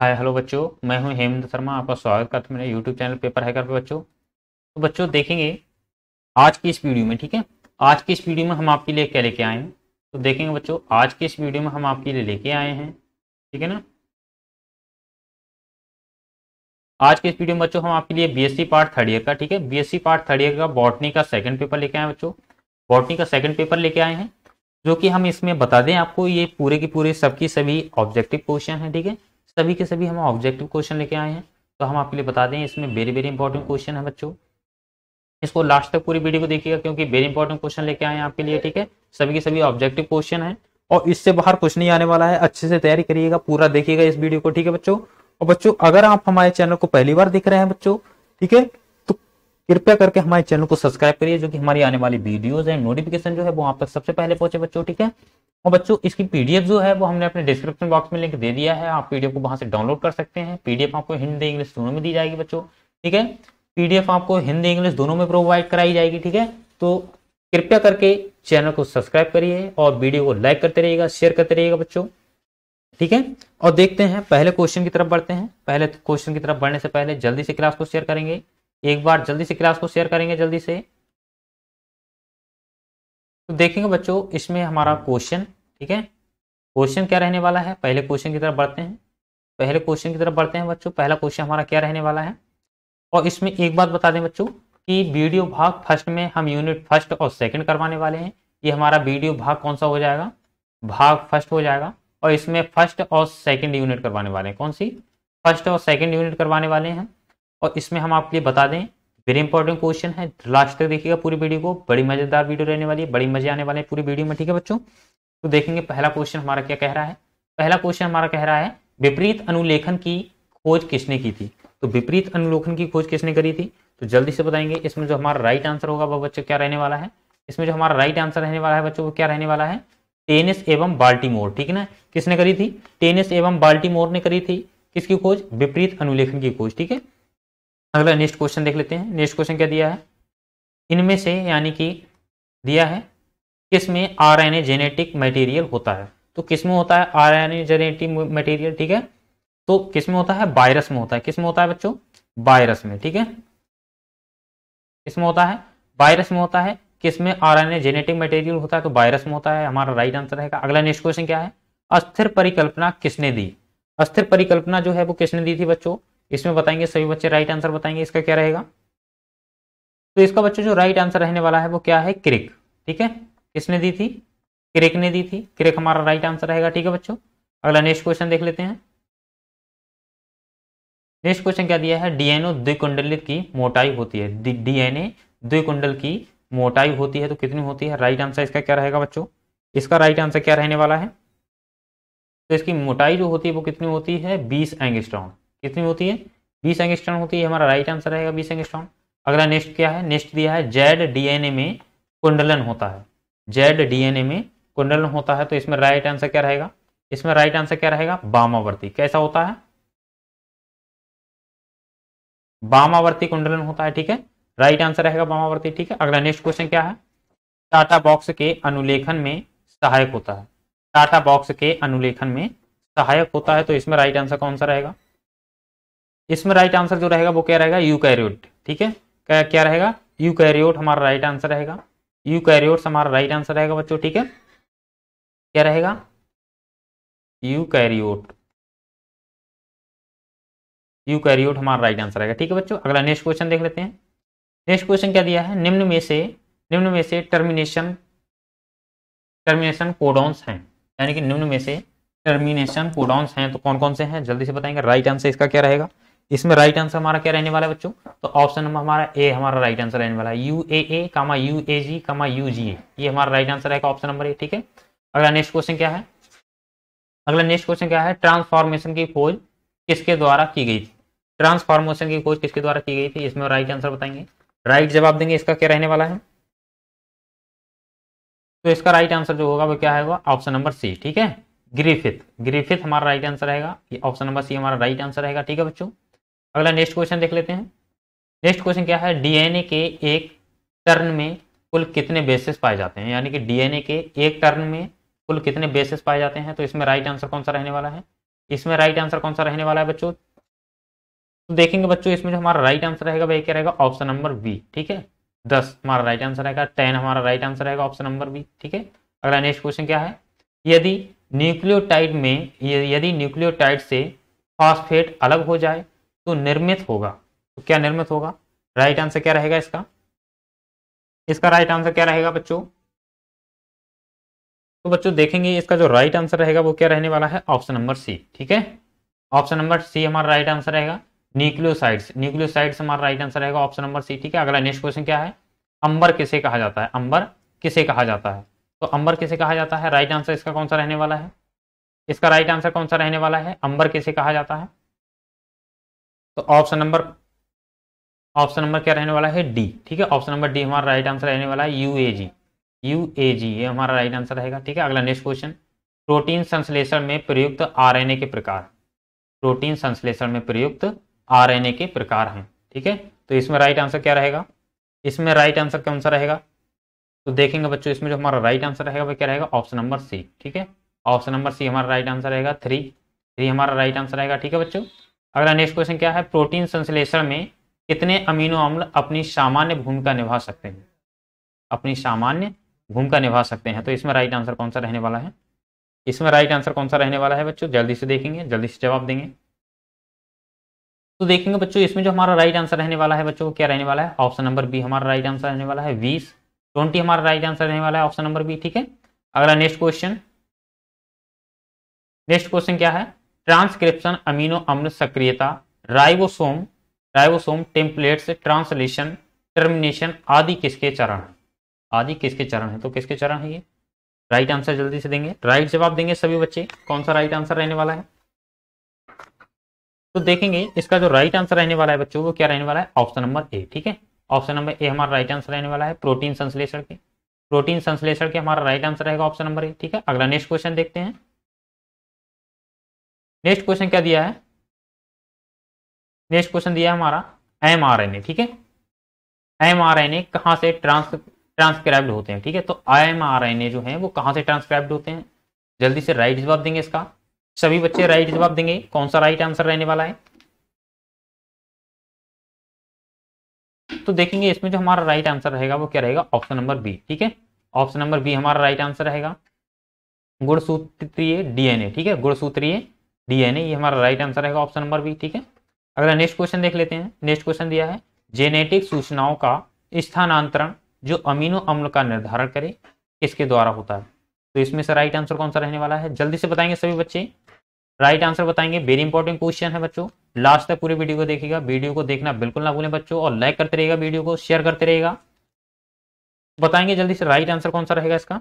हाय, hello बच्चों, मैं हूँ हेमंत शर्मा, आपका स्वागत करता हूँ मेरे यूट्यूब चैनल पेपर हैकर पे बच्चों। तो बच्चों, देखेंगे आज की इस वीडियो में, ठीक है? आज की इस वीडियो में हम आपके लिए क्या लेके आए हैं? तो देखेंगे बच्चों, आज की इस वीडियो में हम आपके लिए लेके आए हैं, ठीक है ना? आज के इस वीडियो में बच्चों, हम आपके लिए बीएससी पार्ट थर्ड ईयर का, ठीक है? बीएससी पार्ट थर्ड ईयर का बॉटनी का सेकंड पेपर लेके आए बच्चों। बॉटनी का सेकंड पेपर लेके आए हैं, जो कि हम इसमें बता दें आपको, ये पूरे के पूरे सबकी सभी ऑब्जेक्टिव क्वेश्चन है, ठीक है? सभी के सभी हम ऑब्जेक्टिव क्वेश्चन लेके आए हैं तो हम आपके लिए बता दें, इसमें वेरी वेरी इंपॉर्टेंट क्वेश्चन है बच्चों। इसको लास्ट तक पूरी वीडियो को देखिएगा, क्योंकि वेरी इंपॉर्टेंट क्वेश्चन लेके आए हैं आपके लिए, ठीक है? सभी के सभी ऑब्जेक्टिव क्वेश्चन है, और इससे बाहर कुछ नहीं आने वाला है। अच्छे से तैयारी करिएगा, पूरा देखिएगा इस वीडियो को, ठीक है बच्चों? और बच्चों, अगर आप हमारे चैनल को पहली बार देख रहे हैं बच्चों, ठीक है? तो कृपया करके हमारे चैनल को सब्सक्राइब करिए, जो कि हमारी आने वाली वीडियोज़ है नोटिफिकेशन जो है वो आप तक सबसे पहले पहुँचे बच्चों, ठीक है? और बच्चों, इसकी पीडीएफ जो है, वो हमने अपने डिस्क्रिप्शन बॉक्स में लिंक दे दिया है। आप पीडीएफ को वहाँ से डाउनलोड कर सकते हैं। पीडीएफ आपको हिंदी, इंग्लिश दोनों में दी जाएगी बच्चों, ठीक है? पीडीएफ आपको हिंदी, इंग्लिश दोनों में प्रोवाइड कराई जाएगी, ठीक है? तो कृपया करके चैनल को सब्सक्राइब करिए और वीडियो को लाइक करते रहिएगा शेयर करते रहिएगा बच्चों, ठीक है? और देखते हैं, पहले क्वेश्चन की तरफ़ बढ़ते हैं। पहले क्वेश्चन की तरफ़ बढ़ने से पहले जल्दी से क्लास को शेयर करेंगे। एक बार जल्दी से क्लास को शेयर करेंगे जल्दी से। तो देखेंगे बच्चों इसमें हमारा क्वेश्चन ठीक है? क्वेश्चन क्या रहने वाला है? पहले क्वेश्चन की तरफ़ बढ़ते हैं। पहले क्वेश्चन की तरफ़ बढ़ते हैं बच्चों। पहला क्वेश्चन हमारा क्या रहने वाला है? और इसमें एक बात बता दें बच्चों कि वीडियो भाग फ़र्स्ट में हम यूनिट फ़र्स्ट और सेकंड करवाने वाले हैं। ये हमारा वीडियो भाग कौन सा हो जाएगा? भाग फ़र्स्ट हो जाएगा। और इसमें फ़र्स्ट और सेकंड यूनिट करवाने वाले हैं। कौन सी? फ़र्स्ट और सेकंड यूनिट करवाने वाले हैं। और इसमें हम आपके लिए बता दें वेरी इंपॉर्टेंट क्वेश्चन है। लास्ट तक देखिएगा पूरी वीडियो को। बड़ी मज़ेदार वीडियो रहने वाली है। बड़ी मज़े आने वाले हैं पूरी वीडियो में, ठीक है बच्चों? तो देखेंगे पहला क्वेश्चन हमारा क्या कह रहा है। पहला क्वेश्चन हमारा कह रहा है, विपरीत अनुलेखन की खोज किसने की थी? तो विपरीत अनुलेखन की खोज किसने करी थी? तो जल्दी से बताएँगे, इसमें जो हमारा राइट आंसर होगा वो बच्चों क्या रहने वाला है? इसमें जो हमारा राइट आंसर रहने वाला है बच्चों को क्या रहने वाला है? टेनिस एवं बाल्टीमोर ठीक है ना? किसने करी थी? टेनिस एवं बाल्टीमोर ने करी थी। किसकी खोज? विपरीत अनुलेखन की खोज, ठीक है? अगला नेक्स्ट क्वेश्चन देख लेते हैं। नेक्स्ट क्वेश्चन क्या दिया है? इनमें से यानी कि दिया है, किसमें ए जेनेटिक मटेरियल होता है? तो किसमें होता है आरएनए जेनेटिक मटेरियल ठीक है? तो किसमें होता है? वायरस में होता है। किसमें होता है बच्चों? वायरस में, ठीक है? किसमें होता है? वायरस में होता है। किसमें ए जेनेटिक मटेरियल होता है तो वायरस में होता है। हमारा राइट आंसर रहेगा। अगला नेक्स्ट क्वेश्चन क्या है? अस्थिर परिकल्पना किसने दी? अस्थिर परिकल्पना जो है वो किसने दी थी बच्चों? इसमें बताएँगे, सभी बच्चे राइट आंसर बताएँगे, इसका क्या रहेगा? तो इसका बच्चों जो राइट आंसर रहने वाला है, वो क्या है? क्रिक। ठीक है? किसने दी थी? क्रिक ने दी थी। क्रिक हमारा राइट आंसर रहेगा, ठीक है बच्चों? अगला नेक्स्ट क्वेश्चन देख लेते हैं। नेक्स्ट क्वेश्चन क्या दिया है? डीएनओ द्विकुंडलित की मोटाई होती है। डीएनए द्विकुंडल की मोटाई होती है तो कितनी होती है? राइट आंसर इसका क्या रहेगा बच्चों? इसका राइट आंसर क्या रहने वाला है? तो इसकी मोटाई जो होती है, वो कितनी होती है? बीस एंगस्ट्रॉन कितनी होती है? बीस एंगस्ट्रॉन होती है। हमारा राइट आंसर रहेगा बीस एंगस्ट्रॉन। अगला नेक्स्ट क्या है? नेक्स्ट दिया है जेड डीएनए में कुंडलन होता है। जेड डीएनए में कुंडलन होता है तो इसमें राइट आंसर क्या रहेगा? इसमें राइट आंसर क्या रहेगा? वामावर्ती कैसा होता है? बामावर्ती कुंडलन होता है, ठीक है? राइट आंसर रहेगा बामावर्ती, ठीक है? अगला नेक्स्ट क्वेश्चन क्या है? टाटा बॉक्स के अनुलेखन में सहायक होता है। टाटा बॉक्स के अनुलेखन में सहायक होता है तो इसमें राइट आंसर कौन सा रहेगा? इसमें राइट आंसर जो रहेगा वो क्या रहेगा? यू कैरियोट ठीक है? क्या क्या रहेगा? यू कैरियोट हमारा राइट आंसर रहेगा। यू कैरियोट्स हमारा राइट आंसर रहेगा बच्चों, ठीक है? क्या रहेगा? यू कैरियोट यू कैरियोट हमारा राइट आंसर रहेगा, ठीक है बच्चों? अगला नेक्स्ट क्वेश्चन देख लेते हैं। नेक्स्ट क्वेश्चन क्या दिया है? निम्न में से, निम्न में से टर्मिनेशन टर्मिनेशन कोडॉन्स हैं। यानी कि निम्न में से टर्मिनेशन कोडॉन्स हैं तो कौन कौन से हैं? जल्दी से बताएँगे। राइट आंसर इसका क्या रहेगा? इसमें राइट आंसर हमारा क्या रहने वाला है बच्चों? तो ऑप्शन नंबर हमारा ए हमारा राइट आंसर रहने वाला है। U A A comma U A G comma U G A ये हमारा राइट आंसर रहेगा ऑप्शन नंबर ए ठीक है? अगला नेक्स्ट क्वेश्चन क्या है? अगला नेक्स्ट क्वेश्चन क्या है? ट्रांसफॉर्मेशन की खोज किसके द्वारा की गई थी? ट्रांसफॉर्मेशन की खोज किसके द्वारा की गई थी? इसमें राइट आंसर बताएँगे। राइट जवाब देंगे, इसका क्या रहने वाला है? तो इसका राइट आंसर जो होगा वो क्या है ऑप्शन नंबर सी ठीक है? ग्रिफिथ ग्रिफिथ हमारा राइट आंसर रहेगा। ऑप्शन नंबर सी हमारा राइट आंसर रहेगा, ठीक है बच्चों? अगला नेक्स्ट क्वेश्चन देख लेते हैं। नेक्स्ट क्वेश्चन क्या है? डीएनए के एक टर्न में कुल कितने बेसिस पाए जाते हैं? यानी कि डीएनए के एक टर्न में कुल कितने बेसिस पाए जाते हैं? तो इसमें राइट आंसर कौन सा रहने वाला है? इसमें राइट आंसर कौन सा रहने वाला है बच्चों? तो देखेंगे बच्चों, इसमें जो हमारा राइट आंसर रहेगा, वह क्या रहेगा? ऑप्शन नंबर बी ठीक है? दस हमारा राइट आंसर रहेगा टेन हमारा राइट आंसर रहेगा ऑप्शन नंबर बी ठीक है? अगला नेक्स्ट क्वेश्चन क्या है? यदि न्यूक्लियोटाइड में यदि न्यूक्लियोटाइड से फॉस्फेट अलग हो जाए तो निर्मित होगा। तो क्या निर्मित होगा? राइट आंसर क्या रहेगा इसका? इसका राइट आंसर क्या रहेगा बच्चों? तो बच्चों देखेंगे इसका जो राइट आंसर रहेगा वो क्या रहने वाला है? ऑप्शन नंबर सी ठीक है? ऑप्शन नंबर सी हमारा राइट आंसर रहेगा। न्यूक्लियोसाइड्स न्यूक्लियोसाइड्स हमारा राइट आंसर रहेगा। ऑप्शन नंबर सी ठीक है? अगला नेक्स्ट क्वेश्चन क्या है? अंबर किसे कहा जाता है? अंबर किसे कहा जाता है? तो अंबर किसे कहा जाता है? राइट आंसर इसका कौन सा रहने वाला है? इसका राइट आंसर कौन सा रहने वाला है? अंबर किसे कहा जाता है? तो ऑप्शन नंबर ऑप्शन नंबर क्या रहने वाला है? डी, ठीक है? ऑप्शन नंबर डी हमारा राइट आंसर रहने वाला है U A ji you A जी ये हमारा राइट आंसर रहेगा, ठीक है? अगला नेक्स्ट क्वेश्चन प्रोटीन संश्लेषण में प्रयुक्त आरएनए के प्रकार। प्रोटीन संश्लेषण में प्रयुक्त आरएनए के प्रकार हैं, ठीक है? तो इसमें राइट आंसर क्या रहेगा? इसमें राइट आंसर कौन सा रहेगा? तो देखेंगे बच्चों, इसमें जो हमारा राइट आंसर रहेगा, वो क्या रहेगा? ऑप्शन नंबर सी ठीक है? ऑप्शन नंबर सी हमारा राइट आंसर रहेगा थ्री थ्री हमारा राइट आंसर रहेगा, ठीक है बच्चों? अगला नेक्स्ट क्वेश्चन क्या है? प्रोटीन संश्लेषण में कितने अमीनो अम्ल अपनी सामान्य भूमिका निभा सकते हैं? अपनी सामान्य भूमिका निभा सकते हैं। तो इसमें राइट आंसर कौन सा रहने वाला है? इसमें राइट आंसर कौन सा रहने वाला है बच्चों? जल्दी से देखेंगे, जल्दी से जवाब देंगे। तो देखेंगे बच्चों, इसमें जो हमारा राइट आंसर रहने वाला है बच्चों क्या रहने वाला है? ऑप्शन नंबर बी हमारा राइट आंसर रहने वाला है, बीस। ट्वेंटी हमारा राइट आंसर रहने वाला है ऑप्शन नंबर बी ठीक है? अगला नेक्स्ट क्वेश्चन नेक्स्ट क्वेश्चन क्या है? ट्रांसक्रिप्शन, अमीनो अम्ल सक्रियता, ribosome ribosome templates, translation, termination आदि किसके चरण है? आदि किसके चरण है? तो किसके चरण है ये? राइट आंसर जल्दी से देंगे। राइट जवाब देंगे सभी बच्चे। कौन सा राइट आंसर रहने वाला है? तो देखेंगे, इसका जो राइट आंसर रहने वाला है बच्चों, वो क्या रहने वाला है? ऑप्शन नंबर ए ठीक है? ऑप्शन नंबर ए हमारा राइट आंसर रहने वाला है प्रोटीन संश्लेषण के। प्रोटीन संश्लेषण के हमारा राइट आंसर रहेगा ऑप्शन नंबर ए ठीक है? अगला नेक्स्ट क्वेश्चन देखते हैं। नेक्स्ट क्वेश्चन क्या दिया है? नेक्स्ट क्वेश्चन दिया है हमारा एम आर एन ए ठीक है? एम आर एन ए कहाँ से ट्रांस ट्रांसक्राइब्ड होते हैं, ठीक है? तो एम आर एन ए जो है वो कहाँ से ट्रांसक्राइब्ड होते हैं? जल्दी से राइट जवाब देंगे इसका। सभी बच्चे राइट जवाब देंगे। कौन सा राइट आंसर रहने वाला है? तो देखेंगे इसमें जो हमारा राइट आंसर रहेगा वो क्या रहेगा? ऑप्शन नंबर बी, ठीक है? ऑप्शन नंबर बी हमारा राइट आंसर रहेगा। गुणसूत्रीय डीएनए, ठीक है? गुणसूत्रीय डीएनए ये हमारा राइट आंसर रहेगा ऑप्शन नंबर बी ठीक है? अगला नेक्स्ट क्वेश्चन देख लेते हैं। नेक्स्ट क्वेश्चन दिया है। जेनेटिक सूचनाओं का स्थानांतरण जो अमीनो अम्ल का निर्धारण करे, किसके द्वारा होता है? तो इसमें से राइट आंसर कौन सा रहने वाला है? जल्दी से बताएँगे सभी बच्चे। राइट आंसर बताएँगे। वेरी इंपॉर्टेंट क्वेश्चन है बच्चों। लास्ट तक पूरे वीडियो को देखिएगा। वीडियो को देखना बिल्कुल ना भूलें बच्चों और लाइक करते रहेगा वीडियो को शेयर करते रहेगा बताएँगे जल्दी से राइट आंसर कौन सा रहेगा इसका?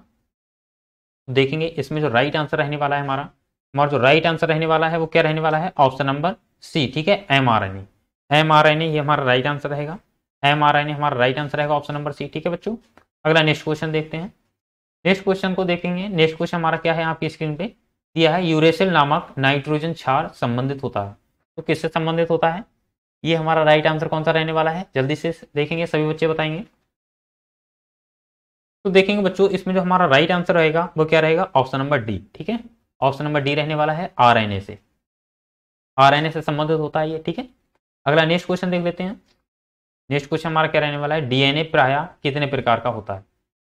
देखेंगे, इसमें जो राइट आंसर रहने वाला है हमारा हमारा जो राइट आंसर रहने वाला है, वो क्या रहने वाला है? ऑप्शन नंबर सी ठीक है? M R N A M R N A ये हमारा राइट आंसर रहेगा। एम आर एन ए हमारा राइट आंसर रहेगा ऑप्शन नंबर सी ठीक है बच्चों? अगला नेक्स्ट क्वेश्चन देखते हैं। नेक्स्ट क्वेश्चन को देखेंगे। नेक्स्ट क्वेश्चन हमारा क्या है आपकी स्क्रीन पे? दिया है यूरेसिल नामक नाइट्रोजन क्षार संबंधित होता है। तो किससे संबंधित होता है? ये हमारा राइट आंसर कौन सा रहने वाला है? जल्दी से देखेंगे, सभी बच्चे बताएँगे। तो देखेंगे बच्चों, इसमें जो हमारा राइट आंसर रहेगा, वो क्या रहेगा? ऑप्शन नंबर डी ठीक है? ऑप्शन नंबर डी रहने वाला है आरएनए से। आरएनए से संबंधित होता है ये, ठीक है? अगला नेक्स्ट क्वेश्चन देख लेते हैं। नेक्स्ट क्वेश्चन हमारा क्या रहने वाला है? डीएनए प्राय कितने प्रकार का होता है?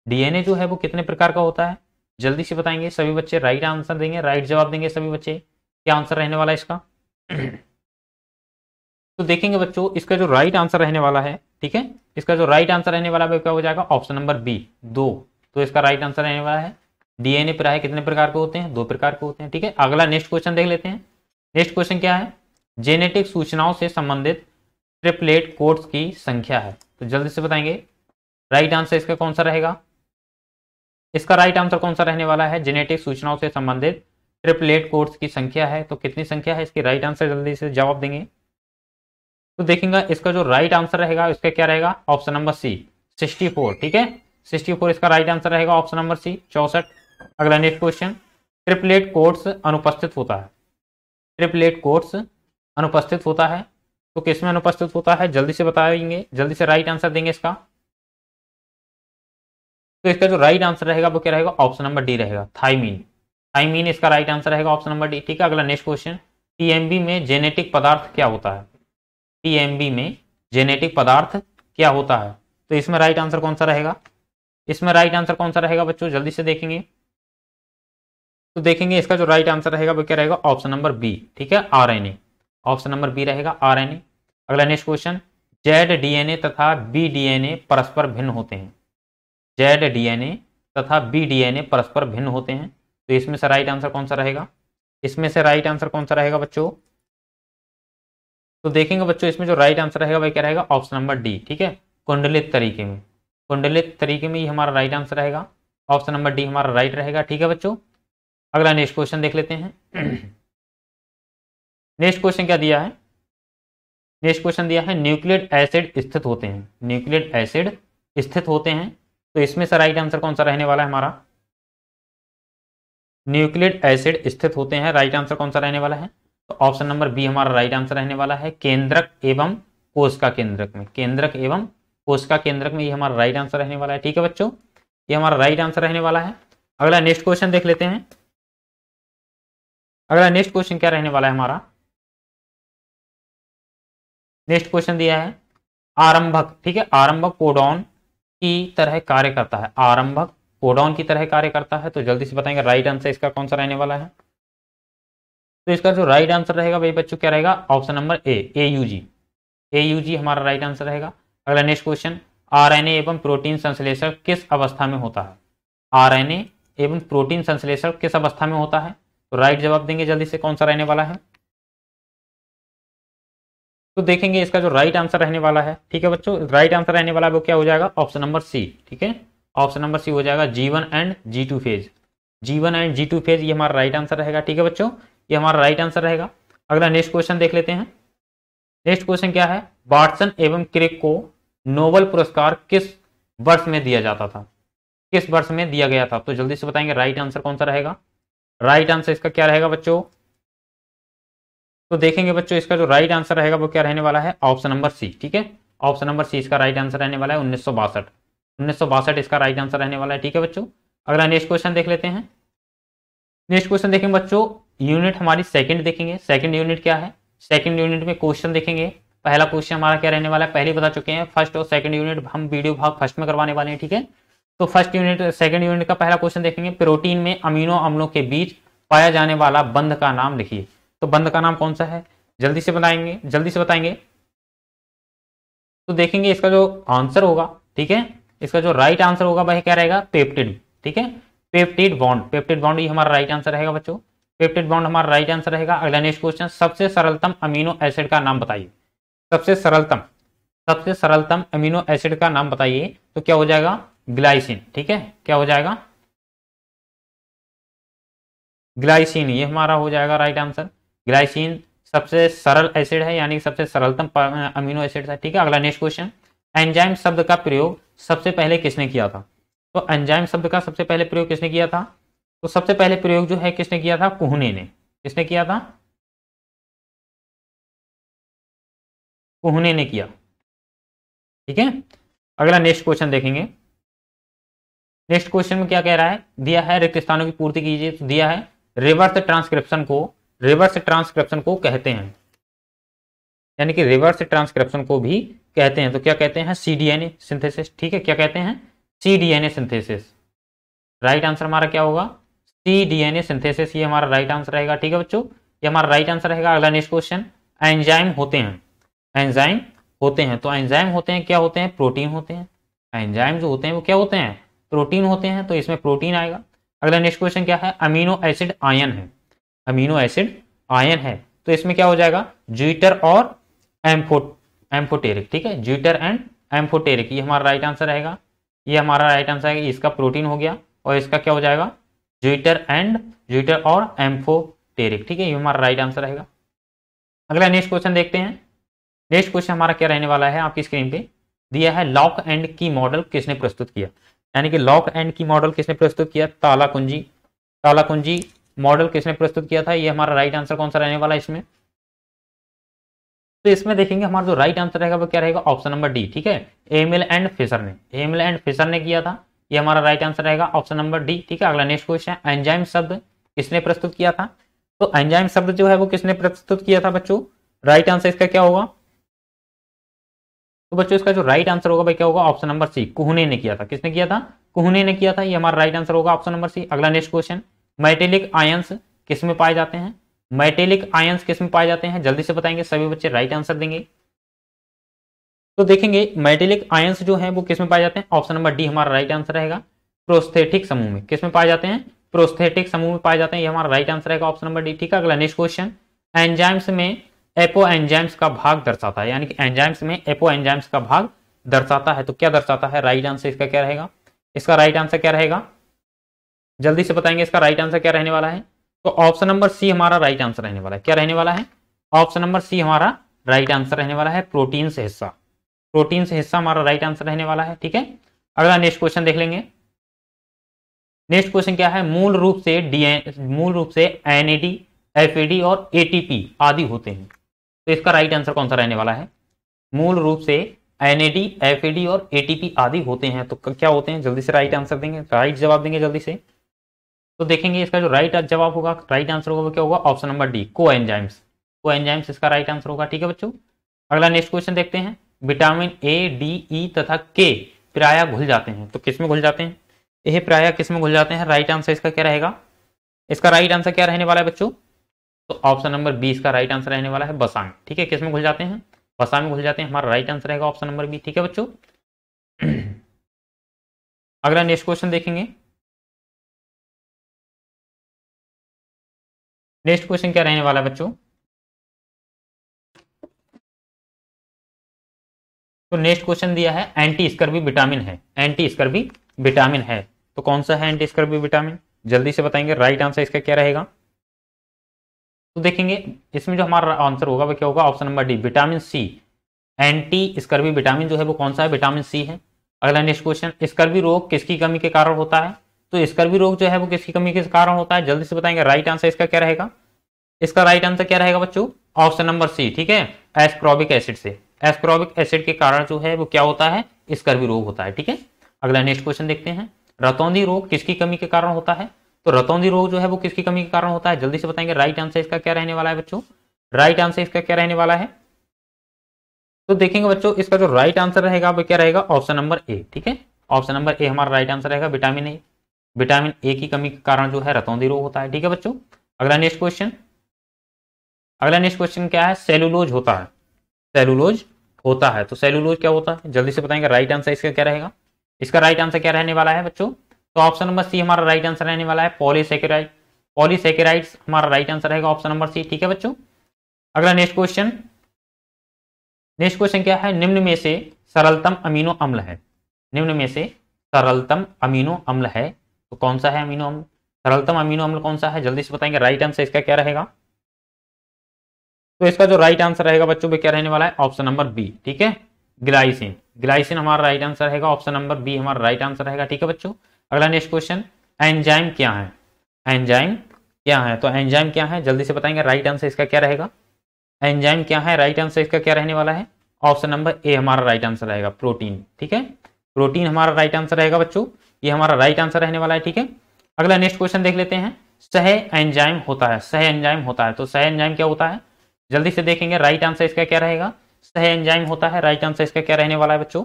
डीएनए जो है वो कितने प्रकार का होता है? जल्दी से बताएँगे, सभी बच्चे राइट आंसर देंगे, राइट जवाब देंगे सभी बच्चे। क्या आंसर रहने वाला है इसका? तो देखेंगे बच्चों, इसका जो राइट आंसर रहने वाला है, ठीक है? इसका जो राइट आंसर रहने वाला है क्या हो जाएगा? ऑप्शन नंबर बी, दो। तो इसका राइट आंसर रहने वाला है डीएनए प्राय कितने प्रकार के होते हैं? दो प्रकार के होते हैं, ठीक है? अगला नेक्स्ट क्वेश्चन देख लेते हैं। नेक्स्ट क्वेश्चन क्या है? जेनेटिक सूचनाओं से संबंधित ट्रिपलेट कोड्स की संख्या है। तो जल्दी से बताएँगे। राइट आंसर इसका कौन सा रहेगा? इसका राइट आंसर कौन सा रहने वाला है? जेनेटिक सूचनाओं से संबंधित ट्रिपलेट कोड्स की संख्या है। तो कितनी संख्या है इसकी? राइट आंसर जल्दी से जवाब देंगे। तो देखेंगे इसका जो राइट आंसर रहेगा, इसका क्या रहेगा? Option number C sixty four ठीक है? सिक्सटी फोर इसका राइट आंसर रहेगा ऑप्शन नंबर सी चौसठ। अगला नेक्स्ट क्वेश्चन ट्रिपलेट कोड्स अनुपस्थित होता है। ट्रिपलेट कोड्स अनुपस्थित होता है। तो किसमें अनुपस्थित होता है? जल्दी से बताएँगे। जल्दी से राइट आंसर देंगे इसका। तो इसका जो राइट आंसर रहेगा, वो क्या रहेगा? ऑप्शन नंबर डी रहेगा। थाइमीन थाइमीन इसका राइट आंसर रहेगा ऑप्शन नंबर डी ठीक है, अगला नेक्स्ट क्वेश्चन टीएमबी में जेनेटिक पदार्थ क्या होता है? टीएमबी में जेनेटिक पदार्थ क्या होता है? तो इसमें राइट आंसर कौन सा रहेगा? इसमें राइट आंसर कौन सा रहेगा बच्चों? जल्दी से देखेंगे। तो देखेंगे इसका जो राइट आंसर रहेगा वो क्या रहेगा? ऑप्शन नंबर बी ठीक है? R N A option number B रहेगा आर एन ए अगला नेक्स्ट क्वेश्चन जेड डीएनए तथा बी डीएनए परस्पर भिन्न होते हैं। जेड डीएनए तथा बी डीएनए परस्पर भिन्न होते हैं। तो इसमें से राइट आंसर कौन सा रहेगा? इसमें से राइट आंसर कौन सा रहेगा बच्चों? तो देखेंगे बच्चों, इसमें जो राइट आंसर रहेगा वह क्या रहेगा? ऑप्शन नंबर डी ठीक है? कुंडलित तरीके में। कुंडलित तरीके में ही हमारा राइट आंसर रहेगा। ऑप्शन नंबर डी हमारा राइट रहेगा, ठीक है बच्चों? अगला नेक्स्ट क्वेश्चन देख लेते हैं। नेक्स्ट क्वेश्चन क्या दिया है? नेक्स्ट क्वेश्चन दिया है न्यूक्लियर एसिड स्थित होते हैं। न्यूक्लियर एसिड स्थित होते हैं। तो इसमें से राइट आंसर कौन सा रहने वाला है हमारा? न्यूक्लियर एसिड स्थित होते हैं राइट आंसर कौन सा रहने वाला है? तो ऑप्शन नंबर बी हमारा राइट आंसर रहने वाला है, केंद्रक एवं कोशिका केंद्रक में। केंद्रक एवं कोशिका केंद्रक में ये हमारा राइट आंसर रहने वाला है। ठीक है बच्चों, ये हमारा राइट आंसर रहने वाला है। अगला नेक्स्ट क्वेश्चन देख लेते हैं। अगला नेक्स्ट क्वेश्चन क्या रहने वाला है हमारा? नेक्स्ट क्वेश्चन दिया है। आरंभक, ठीक है? आरंभक कोडॉन की तरह कार्य करता है। आरंभक कोडॉन की तरह कार्य करता है तो जल्दी से बताएँगे राइट आंसर इसका कौन सा रहने वाला है? तो इसका जो राइट आंसर रहेगा वही बच्चों, क्या रहेगा? Option number A A U G A U G हमारा राइट आंसर रहेगा। अगला नेक्स्ट क्वेश्चन आरएनए एवं प्रोटीन संश्लेषण किस अवस्था में होता है? आरएनए एवं प्रोटीन संश्लेषण किस अवस्था में होता है? तो राइट जवाब देंगे जल्दी से, कौन सा रहने वाला है? तो देखेंगे इसका जो राइट आंसर रहने वाला है, ठीक है बच्चों? राइट आंसर रहने वाला है वो क्या हो जाएगा? ऑप्शन नंबर सी ठीक है? ऑप्शन नंबर सी हो जाएगा G one and G two phase G one and G two phase ये हमारा राइट आंसर रहेगा, ठीक है बच्चों? ये हमारा राइट आंसर रहेगा। अगला नेक्स्ट क्वेश्चन देख लेते हैं। नेक्स्ट क्वेश्चन क्या है? वाटसन एवं क्रिक को नोबल पुरस्कार किस वर्ष में दिया जाता था? किस वर्ष में दिया गया था? तो जल्दी से बताएँगे राइट आंसर कौन सा रहेगा? राइट आंसर इसका क्या रहेगा बच्चों? तो देखेंगे बच्चों, इसका जो राइट आंसर रहेगा वो क्या रहने वाला है? ऑप्शन नंबर सी ठीक है? ऑप्शन नंबर सी इसका राइट आंसर रहने वाला है उन्नीस सौ इसका राइट आंसर रहने वाला है, ठीक है बच्चों? अगला नेक्स्ट क्वेश्चन देख लेते हैं। नेक्स्ट क्वेश्चन देखेंगे बच्चों यूनिट हमारी सेकंड देखेंगे। सेकंड यूनिट क्या है? सेकंड यूनिट में क्वेश्चन देखेंगे। पहला क्वेश्चन हमारा क्या रहने वाला है? पहले बता चुके हैं। फ़र्स्ट और सेकंड यूनिट हम वीडियो भाग फ़र्स्ट में करवाने वाले हैं, ठीक है? तो फ़र्स्ट यूनिट सेकंड यूनिट का पहला क्वेश्चन देखेंगे। प्रोटीन में अमीनो अम्लों के बीच पाया जाने वाला बंध का नाम लिखिए। तो बंध का नाम कौन सा है? जल्दी से बताएँगे, जल्दी से बताएँगे। तो देखेंगे इसका जो आंसर होगा, ठीक है? इसका जो राइट आंसर होगा, वह क्या रहेगा? पेप्टिड ठीक है? पेप्टिड बॉन्ड पेप्टिड बॉन्ड ये हमारा राइट आंसर रहेगा बच्चों। पेप्टिड बॉन्ड हमारा राइट आंसर रहेगा। अगला नेक्स्ट क्वेश्चन सबसे सरलतम अमीनो एसिड का नाम बताइए। सबसे सरलतम सबसे सरलतम अमीनो एसिड का नाम बताइए तो क्या हो जाएगा? ग्लाइसिन, ठीक है? क्या हो जाएगा? ग्लाइसिन, ये हमारा हो जाएगा राइट आंसर ग्लाइसिन सबसे सरल एसिड है, यानी सबसे सरलतम अमीनो एसिड है, ठीक है? अगला नेक्स्ट क्वेश्चन एंजाइम शब्द का प्रयोग सबसे पहले किसने किया था? तो एंजाइम शब्द का सबसे पहले प्रयोग किसने किया था? तो सबसे पहले प्रयोग जो है, किसने किया था? कुहने ने। किसने किया था? कुहने ने किया। ठीक है? अगला नेक्स्ट क्वेश्चन देखेंगे। नेक्स्ट क्वेश्चन में क्या कह रहा है? दिया है रिक्त स्थानों की पूर्ति कीजिए। तो दिया है रिवर्स ट्रांसक्रिप्शन को, रिवर्स ट्रांसक्रिप्शन को कहते हैं। यानी कि रिवर्स ट्रांसक्रिप्शन को भी कहते हैं। तो क्या कहते हैं? सी डी सीडीएनए सिंथेसिस ठीक है, क्या कहते हैं? C D cDNA synthesis right answer हमारा क्या होगा? सी डी सीडीएनए सिंथेसिस ये हमारा राइट आंसर रहेगा। ठीक है बच्चों, ये हमारा राइट आंसर रहेगा। अगला नेक्स्ट क्वेश्चन एंजाइम होते हैं। एंजाइम होते हैं। तो एंजाइम होते हैं, क्या होते हैं? प्रोटीन होते हैं। एंजाइम जो होते हैं, वो क्या होते हैं? प्रोटीन होते हैं तो इसमें प्रोटीन आएगा। अगला नेक्स्ट क्वेश्चन क्या है? अमीनो एसिड आयन है। अमीनो एसिड आयन है। तो इसमें क्या हो जाएगा? ज्यूटर और एम्फो एम्फोटेरिक, ठीक है? ज्यूटर एंड एम्फोटेरिक, ये हमारा राइट आंसर रहेगा। ये हमारा राइट आंसर है इसका प्रोटीन हो गया और इसका क्या हो जाएगा? ज्यूटर एंड ज्यूटर और एम्फोटेरिक, ठीक है? ये हमारा राइट आंसर रहेगा। अगला नेक्स्ट क्वेश्चन देखते हैं। नेक्स्ट क्वेश्चन हमारा क्या रहने वाला है आपकी स्क्रीन पे? दिया है लॉक एंड की मॉडल किसने प्रस्तुत किया? यानी कि लॉक एंड की मॉडल किसने प्रस्तुत किया? ताला कुंजी ताला कुंजी मॉडल किसने प्रस्तुत किया था? ये हमारा राइट आंसर कौन सा रहने वाला है इसमें? तो इसमें देखेंगे हमारा जो राइट आंसर रहेगा वो क्या रहेगा? ऑप्शन नंबर डी ठीक है? एमएल एंड फिशर ने। एमएल एंड फिशर ने किया था। ये हमारा राइट आंसर रहेगा। ऑप्शन नंबर डी ठीक है? अगला नेक्स्ट क्वेश्चन एंजाइम शब्द किसने प्रस्तुत किया था? तो एंजाइम शब्द जो है वो किसने प्रस्तुत किया था बच्चों? राइट आंसर इसका क्या होगा? तो बच्चों, इसका जो राइट आंसर होगा भाई, क्या होगा? ऑप्शन नंबर सी कुहने ने किया था। किसने किया था? कुहने ने किया था। ये हमारा राइट आंसर होगा ऑप्शन नंबर सी अगला नेक्स्ट क्वेश्चन मेटेलिक आयंस किसमें पाए जाते हैं? मेटेलिक आयंस किसमें पाए जाते हैं? जल्दी से बताएँगे, सभी बच्चे राइट आंसर देंगे। तो देखेंगे मेटेलिक आयंस जो है, वो किसमें पाए जाते हैं? ऑप्शन नंबर डी हमारा राइट आंसर रहेगा। प्रोस्थेटिक समूह में किसमें पाए जाते हैं? प्रोस्थेटिक समूह में पाए जाते हैं। ये हमारा राइट आंसर रहेगा ऑप्शन नंबर डी ठीक है? अगला नेक्स्ट क्वेश्चन एंजाइम्स में एपो एंजाइम्स का भाग दर्शाता है, यानी कि एंजाइम्स में एपो एंजाइम्स का भाग दर्शाता है। तो क्या दर्शाता है? राइट आंसर इसका क्या रहेगा? इसका राइट आंसर क्या रहेगा? जल्दी से बताएँगे इसका राइट आंसर क्या रहने वाला है? तो ऑप्शन नंबर सी हमारा राइट आंसर रहने वाला है। क्या रहने वाला है? ऑप्शन नंबर सी हमारा राइट आंसर रहने वाला है प्रोटीन से हिस्सा। प्रोटीन से हिस्सा हमारा राइट आंसर रहने वाला है, ठीक है? अगला नेक्स्ट क्वेश्चन देख लेंगे। नेक्स्ट क्वेश्चन क्या है? मूल रूप से डीएन, मूल रूप से एनएडी, एफएडी और एटीपी आदि होते हैं। तो इसका राइट आंसर कौन सा रहने वाला है? मूल रूप से एनएडी एफएडी और एटीपी आदि होते हैं। तो क्या होते हैं? जल्दी से राइट आंसर देंगे। राइट जवाब देंगे जल्दी से। तो देखेंगे इसका जो राइट जवाब होगा राइट आंसर होगा क्या होगा? Option number D coenzymes coenzymes इसका राइट आंसर होगा। ठीक है बच्चों? अगला नेक्स्ट क्वेश्चन देखते हैं। विटामिन ए डी ई तथा के प्राय घुल जाते हैं। तो किसमें घुल जाते हैं? यह प्राय किसमें घुल जाते हैं? राइट आंसर इसका क्या रहेगा? इसका राइट आंसर क्या रहने वाला है बच्चों? तो ऑप्शन नंबर बी इसका राइट आंसर रहने वाला है बसा में ठीक है, किसमें घुल जाते हैं? बसा में घुल जाते हैं। हमारा राइट आंसर रहेगा ऑप्शन नंबर बी ठीक है बच्चों? अगला नेक्स्ट क्वेश्चन देखेंगे। नेक्स्ट क्वेश्चन क्या रहने वाला है बच्चों? तो नेक्स्ट क्वेश्चन दिया है एंटी स्कर्बी विटामिन है। एंटी स्कर्बी विटामिन है। तो कौन सा है एंटी स्कर्बी विटामिन जल्दी से बताएँगे राइट आंसर इसका क्या रहेगा? तो देखेंगे, इसमें जो हमारा आंसर होगा, वो क्या होगा? Option number D vitamin C anti scurvy vitamin जो है वो कौन सा है? विटामिन सी है। अगला नेक्स्ट क्वेश्चन स्कर्वी रोग किसकी कमी के कारण होता है? तो स्कर्वी रोग जो है वो किसकी कमी के कारण होता है? जल्दी से बताएँगे राइट आंसर इसका क्या रहेगा? इसका राइट आंसर क्या रहेगा बच्चों? ऑप्शन नंबर सी ठीक है? एस्क्रोबिक एसिड से। एस्क्रोबिक एसिड के कारण जो है वो क्या होता है? स्कर्वी रोग होता है, ठीक है? अगला नेक्स्ट क्वेश्चन देखते हैं। रतौंदी रोग किसकी कमी के कारण होता है? तो रतौंदी रोग जो है वो किसकी कमी के कारण होता है? जल्दी से बताएँगे राइट आंसर इसका क्या रहने वाला है बच्चों? राइट आंसर इसका क्या रहने वाला है? तो देखेंगे बच्चों, इसका जो राइट आंसर रहेगा वो क्या रहेगा? ऑप्शन नंबर ए ठीक है? ऑप्शन नंबर ए हमारा राइट आंसर रहेगा विटामिन ए विटामिन ए की कमी के कारण जो है रतौंदी रोग होता है, ठीक है बच्चों? अगला नेक्स्ट क्वेश्चन अगला नेक्स्ट क्वेश्चन क्या है? सेलुलोज होता है। सेलुलोज होता है। तो सेलुलोज क्या होता है? जल्दी से बताएँगे राइट आंसर इसका क्या रहेगा? इसका राइट आंसर क्या रहने वाला है बच्चों? तो ऑप्शन नंबर सी हमारा राइट आंसर रहने वाला है पॉलीसेकेराइड पॉलीसेकेराइड्स हमारा राइट आंसर रहेगा ऑप्शन नंबर सी, ठीक है बच्चों? अगला नेक्स्ट क्वेश्चन नेक्स्ट क्वेश्चन क्या है? निम्न में से सरलतम अमीनो अम्ल है। निम्न में से सरलतम अमीनो अम्ल है। तो कौन सा है अमीनो अम्ल? सरलतम अमीनो अम्ल कौन सा है? जल्दी से बताएँगे। राइट आंसर इसका क्या रहेगा? तो इसका जो राइट आंसर रहेगा बच्चों क्या रहने वाला है? ऑप्शन नंबर बी ठीक है? ग्लाइसिन ग्लाइसिन हमारा राइट आंसर रहेगा। ऑप्शन नंबर बी हमारा राइट आंसर रहेगा, ठीक है बच्चों? अगला नेक्स्ट क्वेश्चन एंजाइम क्या है? एंजाइम क्या है? तो एंजाइम क्या है? जल्दी से बताएँगे राइट आंसर इसका क्या रहेगा? एंजाइम क्या है? राइट आंसर इसका क्या रहने वाला है? ऑप्शन नंबर ए हमारा राइट आंसर रहेगा प्रोटीन ठीक है? प्रोटीन हमारा राइट आंसर रहेगा बच्चों, ये हमारा राइट आंसर रहने वाला है, ठीक है? अगला नेक्स्ट क्वेश्चन देख लेते हैं। सह एंजाइम होता है, सह एंजाइम होता है तो सह एंजाइम क्या होता है? जल्दी से देखेंगे राइट आंसर इसका क्या रहेगा? सह एंजाइम होता है राइट आंसर इसका क्या रहने वाला है बच्चों?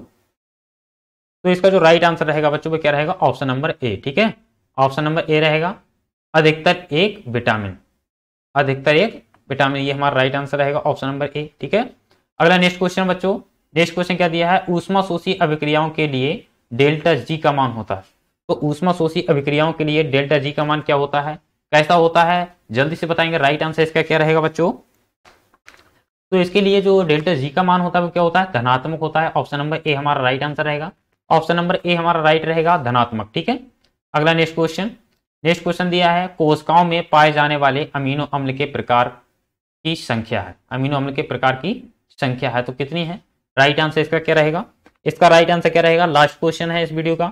तो इसका जो राइट आंसर रहेगा बच्चों को क्या रहेगा? ऑप्शन नंबर ए ठीक है? ऑप्शन नंबर ए रहेगा, अधिकतर एक विटामिन अधिकतर एक विटामिन ये हमारा राइट आंसर रहेगा ऑप्शन नंबर ए ठीक है? अगला नेक्स्ट क्वेश्चन बच्चों। नेक्स्ट क्वेश्चन क्या दिया है? ऊष्मा शोषी अभिक्रियाओं के लिए डेल्टा जी का मान होता है। तो ऊष्मा शोषी अभिक्रियाओं के लिए डेल्टा जी का मान क्या होता है? कैसा होता है? जल्दी से बताएँगे राइट आंसर इसका क्या रहेगा बच्चों? तो इसके लिए जो डेल्टा जी का मान होता है, वो क्या होता है? धनात्मक होता है। ऑप्शन नंबर ए हमारा राइट आंसर रहेगा। ऑप्शन नंबर ए हमारा राइट रहेगा, धनात्मक, ठीक है? अगला नेक्स्ट क्वेश्चन। नेक्स्ट क्वेश्चन दिया है, कोशिकाओं में पाए जाने वाले अमीनो अम्ल के प्रकार की संख्या है। अमीनो अम्ल के प्रकार की संख्या है तो कितनी है? राइट आंसर इसका क्या रहेगा? इसका राइट आंसर क्या रहेगा? लास्ट क्वेश्चन है इस वीडियो का।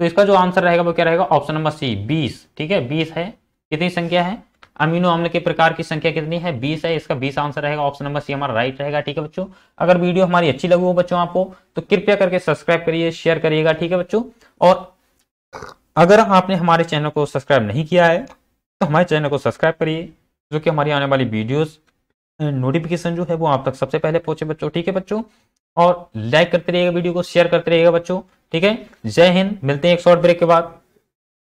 तो इसका जो आंसर रहेगा वो क्या रहेगा? ऑप्शन नंबर सी, बीस, ठीक है? बीस है। कितनी संख्या है? अमीनो अम्ल के प्रकार की संख्या कितनी है? बीस है, इसका बीस आंसर रहेगा ऑप्शन नंबर सी हमारा राइट रहेगा, ठीक है बच्चों? अगर वीडियो हमारी अच्छी लगी हो बच्चों आपको तो कृपया करके सब्सक्राइब करिए शेयर करिएगा, ठीक है बच्चों? और अगर आपने हमारे चैनल को सब्सक्राइब नहीं किया है तो हमारे चैनल को सब्सक्राइब करिए, जो कि हमारी आने वाली वीडियोस नोटिफिकेशन जो है वो आप तक सबसे पहले पहुँचे बच्चों, ठीक है बच्चों? और लाइक करते रहिएगा वीडियो को शेयर करते रहिएगा बच्चों, ठीक है? जय हिंद, मिलते हैं एक शॉर्ट ब्रेक के बाद।